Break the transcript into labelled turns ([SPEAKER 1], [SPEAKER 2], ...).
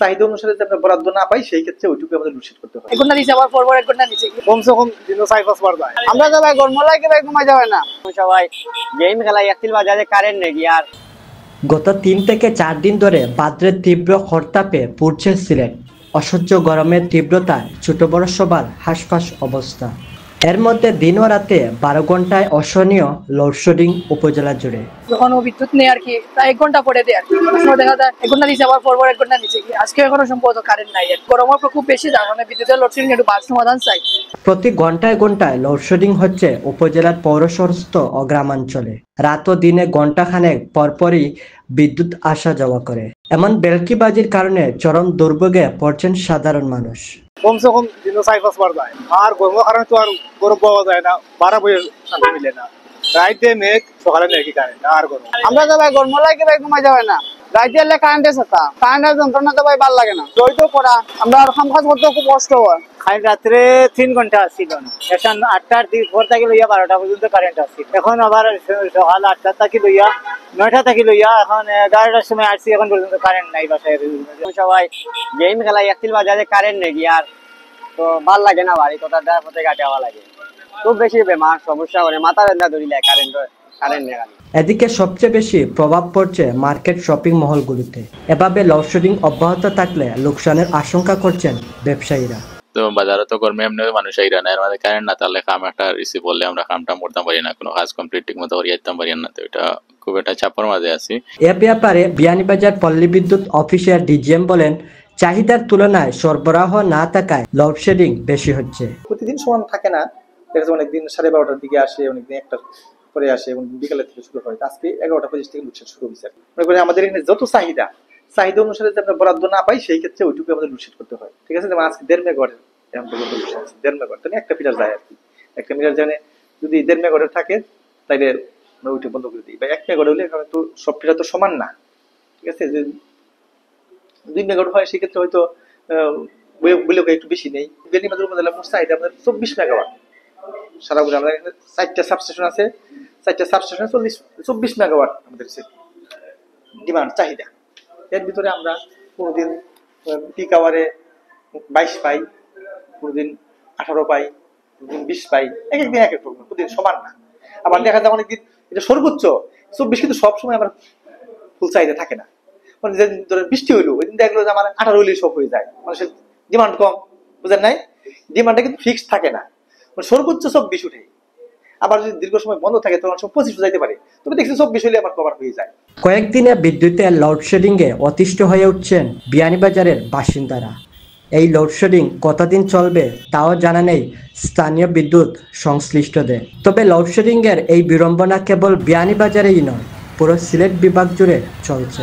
[SPEAKER 1] চাহিদা অনুসারে যদি আমরা বরাদ্দ না পাই সেই ক্ষেত্রে ওইটুকু আমাদের নিশ্চিত করতে হবে।
[SPEAKER 2] এক ঘণ্টা দিচ্ছে আবার পরপর এক ঘণ্টা দিচ্ছে
[SPEAKER 3] কমসে কম দিন চার পাঁচবার যায়।
[SPEAKER 4] আমরা তো ভাই গরম লাগে ভাই ঘুমাই যাবে না।
[SPEAKER 5] সবাই গেম খেলা একটিল বাজারে কারেন্ট নেই আর।
[SPEAKER 6] গত তিন থেকে চার দিন ধরে বাদ্রের তীব্র হরতাপে পুড়ছে সিলেট। অসহ্য গরমের তীব্রতায় ছোট বড় সবার হাঁসফাঁস অবস্থা। এর মধ্যে দিন ও রাতে বারো ঘন্টায় অসহনীয় লোডশেডিং উপজেলা জুড়ে।
[SPEAKER 2] যখন বিদ্যুৎ নেই আর কি প্রায় এক ঘণ্টা পরে দেয় আর কি। দেখা যায় এক ঘণ্টা দিচ্ছে আবার পরপর এক ঘণ্টা দিচ্ছে আজকে এখনও সম্ভবত কারেন্ট নাই গরমের প্রকোপ বেশি যার কারণে বিদ্যুতের লোডশেডিং একটু বার সমাধান চাই।
[SPEAKER 6] প্রতি ঘন্টায় ঘন্টায় লোডশেডিং হচ্ছে উপজেলার পৌরসরস্থ ও গ্রামাঞ্চলে। রাত ও দিনে ঘন্টাখানেক পরপরই বিদ্যুৎ আসা যাওয়া করে। এমন বেলকিবাজির কারণে চরম দুর্ভোগে পড়ছেন সাধারণ মানুষ।
[SPEAKER 3] কমসে কম দিন চাই পাঁচবার যায়। আর গরমের কারণে তো আর গরম পাওয়া যায় না বারা বইয়ে শান্তি মিলে না। রাইতে মেঘ, সকালে মেঘ কারণে আর গরম
[SPEAKER 4] আমরা তো গরম লাগে ভাই যাবে না। রাইতে এলে কারেন্ট এসে তা। কারেন্টের যন্ত্রণা তো ভাই ভালো লাগে না। জড়িত পড়া আমরা আর কাম কাজ করতে খুব কষ্ট হয়।
[SPEAKER 5] খালি রাত্রে তিন ঘণ্টা আসছিল এখন আটটার দিক ভোর থেকে লইয়া বারোটা পর্যন্ত কারেন্ট আসছিল এখন আবার সকাল আটটা থেকে লইয়া, নয়টা থেকে লইয়া এখন এগারোটার সময় আসছি, এখন পর্যন্ত কারেন্ট নাই বাসায়। সবাই গেম খেলা একটিল বাজারে কারেন্ট নেই আর। তো ভালো লাগে না বাড়ি কোথা দেওয়ার পথে কাটাওয়া লাগে। খুব বেশি বেমার, সমস্যা করে মাথা ব্যথা ধরিলে কারেন্ট
[SPEAKER 6] এদিকে সবচেয়ে বেশি প্রভাব পড়ছে মার্কেট শপিং মহলগুলিতে। এভাবে লোডশেডিং অব্যাহত থাকলে লোকসানের আশঙ্কা করছেন ব্যবসায়ীরা।
[SPEAKER 7] তো বাজারে তো গরমে এমনি মানুষ আইরা না এর মধ্যে কারেন্ট না তাহলে কাম একটা রিসিভ করলে আমরা কামটা করতে পারি না কোনো কাজ কমপ্লিট ঠিক মতো করিয়ে পারি না তো এটা খুব একটা চাপের মাঝে আছি।
[SPEAKER 6] এ ব্যাপারে বিয়ানীবাজার পল্লী বিদ্যুৎ অফিসের ডিজিএম বলেন চাহিদার তুলনায় সরবরাহ না থাকায় লোডশেডিং বেশি হচ্ছে।
[SPEAKER 1] প্রতিদিন সমান থাকে না দেখা অনেকদিন সাড়ে বারোটার দিকে আসে অনেকদিন একটার পরে আসে এবং বিকালের থেকে শুরু হয়। আজকে এগারোটা পঁচিশ থেকে লুটছেন শুরু হয়েছে। মনে করি আমাদের এখানে যত চাহিদা চাহিদা অনুসারে যদি আমরা বরাদ্দ না পাই, সেই ক্ষেত্রে ওইটুকু আমাদের নিশ্চিত করতে হয়। ঠিক আছে? যেমন আজকে দেড় মেঘরের এখন পর্যন্ত বসে আছে দেড় তাহলে একটা মিটার যায় আর কি। একটা মিটার জানে যদি দেড় মেঘরের থাকে, তাইলে আমরা ওইটা বন্ধ করে দিই। বা এক মেঘর হলে এখানে তো সব মিটার তো সমান না। ঠিক আছে? যে দুই মেগাওয়াট হয় সেক্ষেত্রে হয়তো বিলোকে একটু বেশি নেই। বেনিবাজার উপজেলা মোট চাহিদা আমাদের চব্বিশ মেগাওয়াট। সারা এখানে চারটা সাবস্টেশন আছে। চারটা সাবস্টেশনে চল্লিশ, চব্বিশ মেগাওয়াট আমাদের ডিমান্ড চাহিদা। এর ভিতরে আমরা কোনোদিন পিক আওয়ারে বাইশ পাই কোনোদিন আঠারো পাই কোনোদিন বিশ পাই, এক একদিন এক এক রকম সমান না। আবার দেখা যায় অনেকদিন এটা সর্বোচ্চ, চব্বিশ কিন্তু সবসময় আমার ফুল চাহিদা থাকে না। মানে যেদিন ধরেন বৃষ্টি হইল ওই দিন দেখল যে আমার আঠারো হইলেই সব হয়ে যায়। মানুষের ডিমান্ড কম বুঝেন নাই? ডিমান্ডটা কিন্তু ফিক্সড থাকে না। মানে সর্বোচ্চ চব্বিশ উঠে। আবার যদি দীর্ঘ সময় বন্ধ থাকে, তখন সব পঁচিশ যাইতে পারে। তবে দেখছি চব্বিশ হইলে আমার কভার হয়ে যায়।
[SPEAKER 6] কয়েকদিনে বিদ্যুতের লোডশেডিংয়ে অতিষ্ঠ হয়ে উঠছেন বিয়ানীবাজারের বাসিন্দারা। এই লোডশেডিং কতদিন চলবে তাও জানা নেই স্থানীয় বিদ্যুৎ সংশ্লিষ্টদের। তবে লোডশেডিংয়ের এই বিড়ম্বনা কেবল বিয়ানীবাজারেই নয়, পুরো সিলেট বিভাগ জুড়ে চলছে।